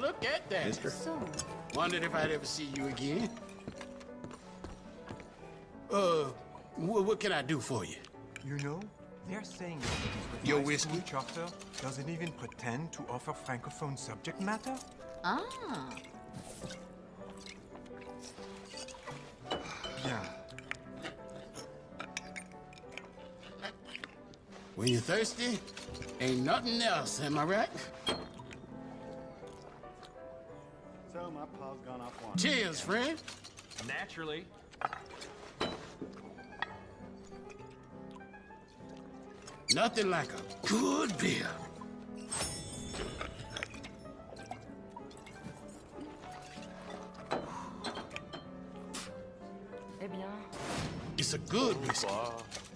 Look at that. Mister. So, Wondered if I'd ever see you again. Uh, wh- what can I do for you? You know, they're saying that Your whiskey? school charter doesn't even pretend to offer francophone subject matter. ah, Bien. When you're thirsty, ain't nothing else, am I right? So my pa's gone off one. Cheers, friend. Naturally. Nothing like a good beer. eh bien, It's a good whiskey.